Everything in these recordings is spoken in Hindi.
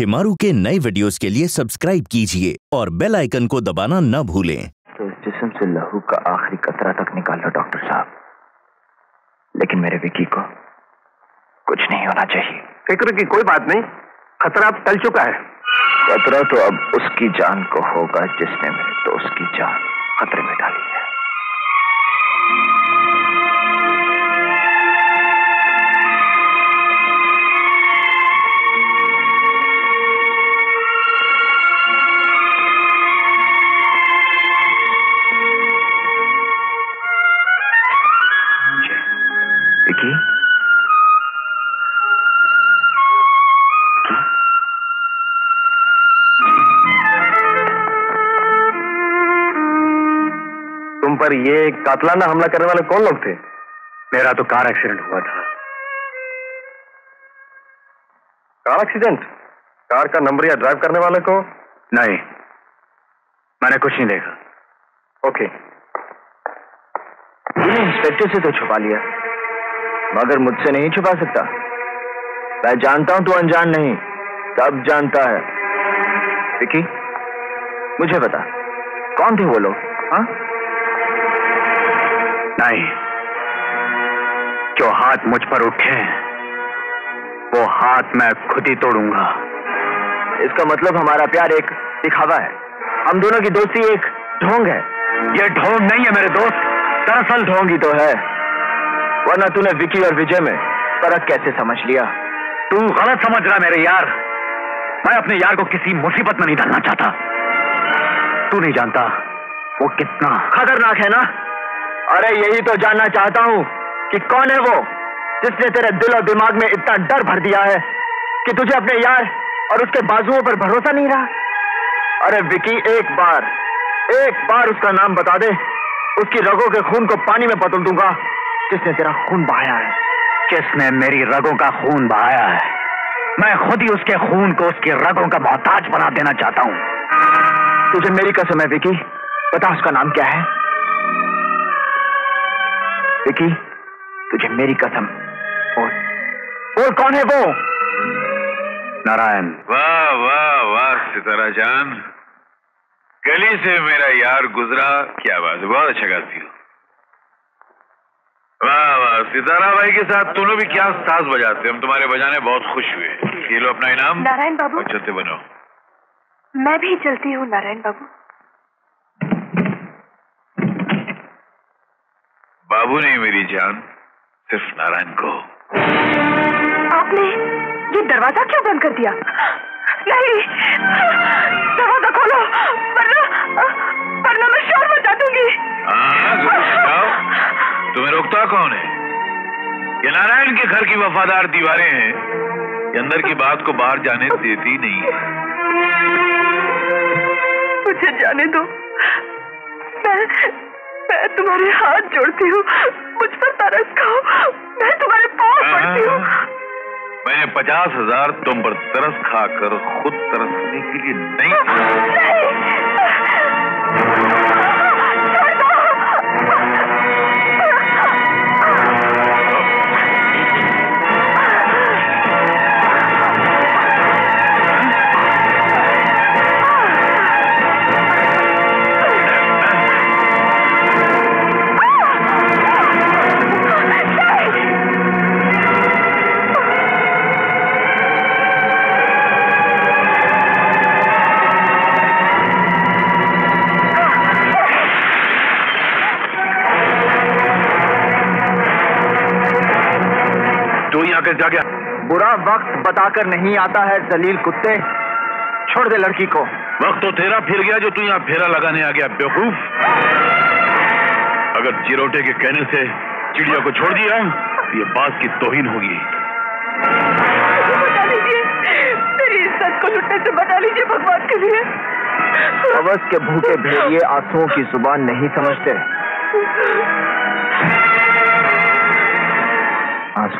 शिमारू के नए वीडियोस के लिए सब्सक्राइब कीजिए और बेल आइकन को दबाना न भूलें। तो इस जिस्म से लहू का आखिरी कतरा तक निकाल लो डॉक्टर साहब। लेकिन मेरे विकी को कुछ नहीं होना चाहिए। फ़िक्र की कोई बात नहीं। खतरा अब टल चुका है। खतरा तो अब उसकी जान को होगा जिसने मेरे दोस्त की जान खतरे में डाली है। विकी तुम पर ये कातलाना हमला करने वाले कौन लोग थे? मेरा तो कार एक्सीडेंट हुआ था। Car accident? कार का नंबर या ड्राइव करने वाले को? नहीं। मैंने कुछ नहीं देखा। ओके। तूने इंस्पेक्टर से तो छुपा लिया। मगर मुझसे नहीं छुपा सकता। मैं जानता हूँ तू अनजान नहीं सब जानता है। विकी मुझे बता कौन थे वो लोग हाँ? नहीं जो हाथ मुझ पर उठे वो हाथ मैं खुद ही तोड़ूँगा। इसका मतलब हमारा प्यार एक दिखावा है। हम दोनों की दोस्ती एक ढोंग है। ये ढोंग नहीं है मेरे दोस्त दरअसल ढोंग ही तो है। वरना तूने विकी और विजय में फ़र्क कैसे समझ लिया? तू गलत समझ रहा मेरे यार। मैं अपने यार को किसी मुसीबत में नहीं डालना चाहता। तू नहीं जानता वो कितना खतरनाक है ना? अरे, यही तो जानना चाहता हूँ कि कौन है वो जिसने तेरे दिल और दिमाग में इतना डर भर दिया है कि तुझे अपने यार और उसके बाजुओं पर भरोसा नहीं रहा? अरे, विकी, एक बार एक बार उसका नाम बता दे। उसकी रगों के खून को पानी में बदल दूँगा। जिसने तेरा खून बहाया है? किसने मेरी रगों का खून बहाया है? मैं खुद ही उसके खून को उसकी रगों का मोहताज बना देना चाहता हूँ। तुझे मेरी कसम है, विकी। बता उसका नाम क्या है? विकी, तुझे मेरी कसम। बोल। बोल, कौन है वो? नारायण। वाह वाह वाह सितारा जान गली से मेरा यार गुजरा। क्या बात बहुत अच्छा गाती हो। सितारा भाई के साथ तुम लोग भी क्या साज बजाते हम तुम्हारे बजाने बहुत खुश हुए। ये लो अपना इनाम। नारायण बाबू। चलते बनो। मैं भी चलती हूँ नारायण बाबू। बाबू नहीं मेरी जान। सिर्फ़ नारायण को। आपने ये दरवाज़ा क्यों बंद कर दिया? नहीं दरवाज़ा खोलो वरना वरना मैं शोर मचा दूँगी। हाँ तुम्हें रोकता कौन है? ये नारायण के घर की वफादार दीवारें हैं। ये अंदर की बात को बाहर जाने देती नहीं है। मुझे जाने दो। मैं मैं तुम्हारे हाथ जोड़ती हूँ। मुझ पर तरस खाओ। मैं तुम्हारे पाँव पड़ती हूँ। मैंने पचास हज़ार तुम पर तरस खाकर खुद तरसने के लिए नहीं तू यहाँ के जाके बुरा वक्त बताकर नहीं आता है जलील कुत्ते। छोड़ दे लड़की को। वक्त तो तेरा फिर गया जो तू यहाँ फेरा लगाने आ गया बेवकूफ़। अगर चिरोटे के कहने से चिड़िया को छोड़ दिया तो ये बात की तोहिन होगी। से लीजिए भगवान के लिए के भूखे भेड़िए आंसुओं की ज़ुबान नहीं समझते।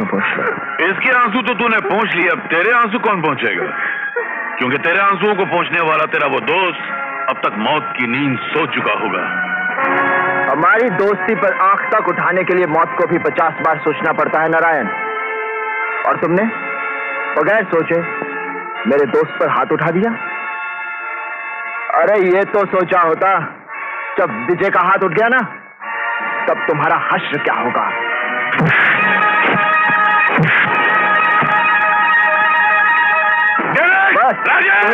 आँसू पोछ लो इसके आँसू तो तूने पहुँच लिए अब तेरे आँसू कौन पहुंचेगा क्योंकि तेरे आंसुओं को पहुँचने वाला तेरा वो दोस्त अब तक मौत की नींद सो चुका होगा हमारी दोस्ती पर आँख तक उठाने के लिए मौत को भी पचास बार सोचना पड़ता है नारायण और तुमने बगैर सोचे मेरे दोस्त पर हाथ उठा दिया अरे ये तो सोचा होता जब विजय का हाथ उठ गया ना तब तुम्हारा हश्र क्या होगा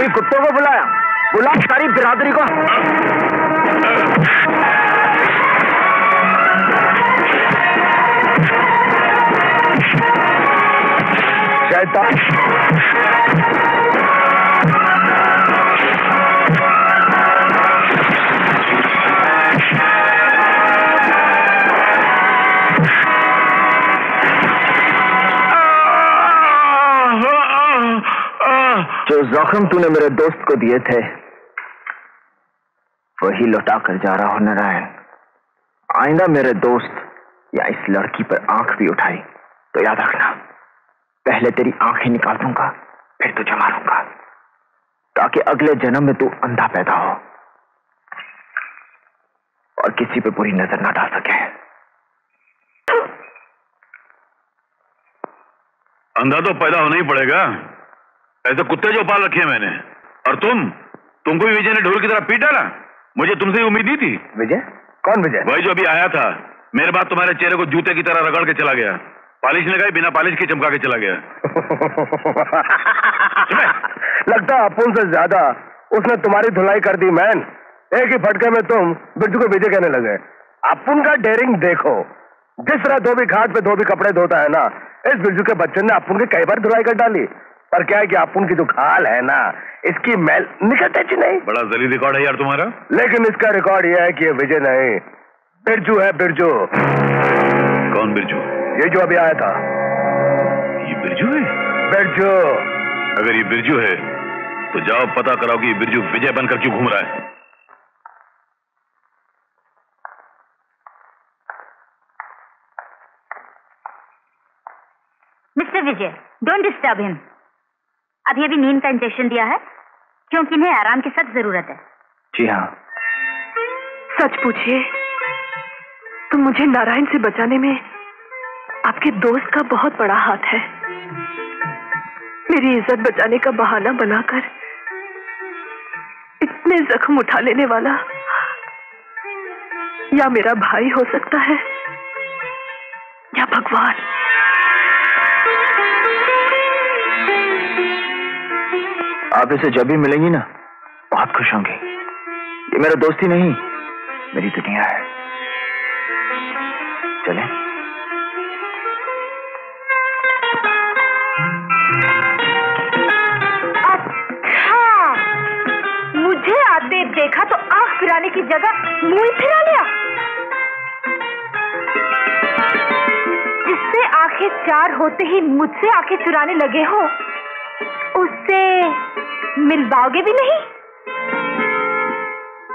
कुत्तों को बुलाया। बुला सारी बिरादरी को। जख्म तूने मेरे दोस्त को दिए थे। वही लौटा कर जा रहा हो नारायण। आइंदा मेरे दोस्त या इस लड़की पर आँख भी उठाई तो याद रखना, पहले तेरी आँखें निकाल दूँगा, फिर तुझे मारूँगा, ताकि अगले जन्म में तू अंधा पैदा हो और किसी पे बुरी नज़र ना डाल सके। अंधा तो पैदा होना ही पड़ेगा। ऐसे कुत्ते जो पाल रखे हैं मैंने। और तुम? तुमको भी विजय ने ढोल की तरह पीट डाला? मुझे तुमसे ही उम्मीद नहीं थी। विजय? कौन विजय? वही जो अभी आया था। मेरे बाद तुम्हारे चेहरे को जूते की तरह रगड़ के चला गया। पालिश लगाई बिना पालिश के चमका के चला गया। लगता अपुन से ज़्यादा उसने तुम्हारी धुलाई कर दी मैन। एक ही फटके में तुम बिरजू को विजय कहने लगे। अपुन का डेयरिंग देखो। जिस तरह धोबी घाट पे धोबी कपड़े धोता है ना इस बिरजू के बच्चे ने अपुन की कई बार धुलाई कर डाली। पर क्या है कि अपुन की जो खाल है ना इसकी मैल निकलते जी नहीं। बड़ा जली रिकॉर्ड है यार तुम्हारा। लेकिन इसका रिकॉर्ड यह है कि ये विजय नहीं बिरजू है बिरजू। कौन बिरजू? ये जो अभी आया था। ये बिरजू है? बिरजू। अगर ये बिरजू है तो जाओ पता कराओ कि बिरजू विजय बनकर क्यों घूम रहा है। Mister Vijay don't disturb him अभी अभी नींद का इंजेक्शन दिया है क्योंकि इन्हें आराम की सख्त ज़रूरत है। जी हाँ। सच पूछिए तो मुझे नारायण से बचाने में आपके दोस्त का बहुत बड़ा हाथ है। मेरी इज़्ज़त बचाने का बहाना बनाकर इतने जख्म उठा लेने वाला या मेरा भाई हो सकता है या भगवान। आप इसे जब भी मिलेंगी ना, बहुत खुश होंगे। ये मेरा दोस्त नहीं, मेरी दुनिया है। चले। अच्छा मुझे आते देखा तो आँख फिराने की जगह मुँह फिरा लिया। जिससे आँखें चार होते ही मुझसे आँखें चुराने लगे हो। मिलवाओगे भी नहीं?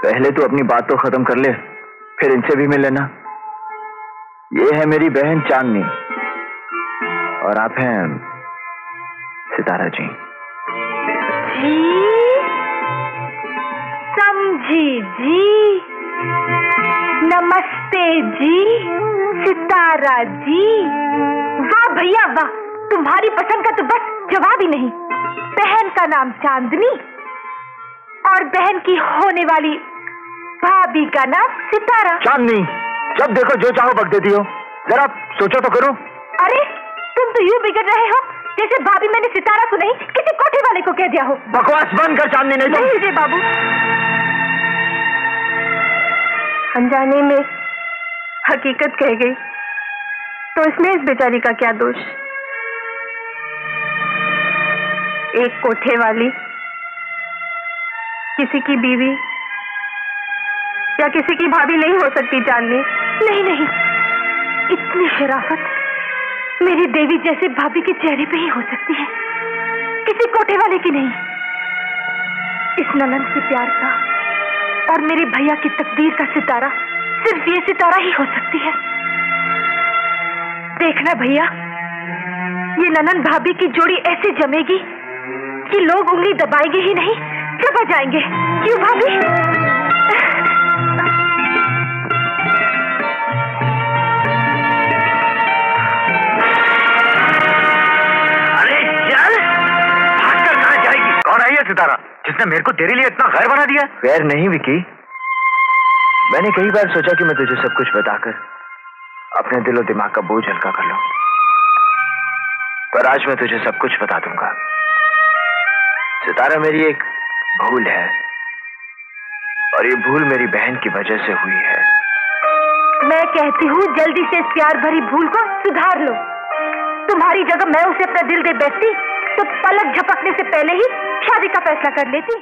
पहले तो अपनी बात तो खत्म कर ले फिर इनसे भी मिल लेना। ये है मेरी बहन चांदनी। और आप हैं सितारा जी। जी? समझी जी। नमस्ते जी सितारा जी। वाह भैया वाह। तुम्हारी पसंद का तो बस जवाब ही नहीं। बहन का नाम चांदनी और बहन की होने वाली भाभी का नाम सितारा। चांदनी जब देखो जो चाहो बक देती हो जरा सोचो तो करो। अरे तुम तो यूँ बिगड़ रहे हो जैसे भाभी मैंने सितारा को नहीं किसी कोठे वाले को कह दिया हो। बकवास बंद कर चांदनी नहीं नहीं तो विजय बाबू। अनजाने में हकीकत कह गई तो इसमें इस बेचारी का क्या दोष? एक कोठे वाली, किसी की बीवी, या किसी की भाभी नहीं हो सकती चांदनी नहीं नहीं। इतनी शराफत मेरी देवी जैसे भाभी के चेहरे पे ही हो सकती है। किसी कोठे वाले की नहीं। इस ननन से प्यार का और मेरे भैया की तकदीर का सितारा सिर्फ़ ये सितारा ही हो सकती है। देखना भैया, ये ननन भाभी की जोड़ी ऐसे जमेगी कि लोग उंगली दबाएँगे ही नहीं चबा जाएँगे। क्यों भाभी? अरे चल। भागकर कहाँ जाएगी? है सितारा? जिसने मेरे को तेरे लिए इतना गैर बना दिया? गैर नहीं विकी। मैंने कई बार सोचा कि मैं तुझे सब कुछ बताकर अपने दिल और दिमाग का बोझ हल्का कर लूँ। पर आज मैं तुझे सब कुछ बता दूँगा। सितारा मेरी एक भूल है। और ये भूल मेरी बहन की वजह से हुई है। मैं कहती हूँ, जल्दी से इस प्यार भरी भूल को सुधार लो। तुम्हारी जगह मैं उसे अपना दिल दे बैठती तो पलक झपकने से पहले ही शादी का फैसला कर लेती।